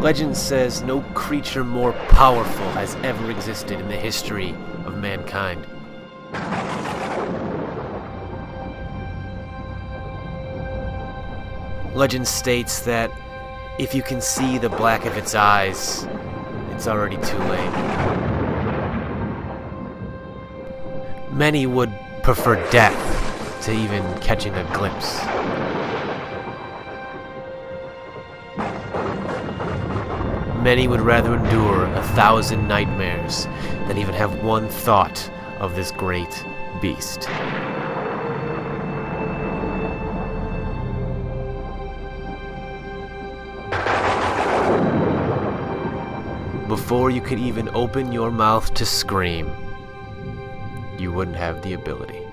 Legend says no creature more powerful has ever existed in the history of mankind. Legend states that if you can see the black of its eyes, it's already too late. Many would prefer death to even catching a glimpse. Many would rather endure a thousand nightmares than even have one thought of this great beast. Before you could even open your mouth to scream, you wouldn't have the ability.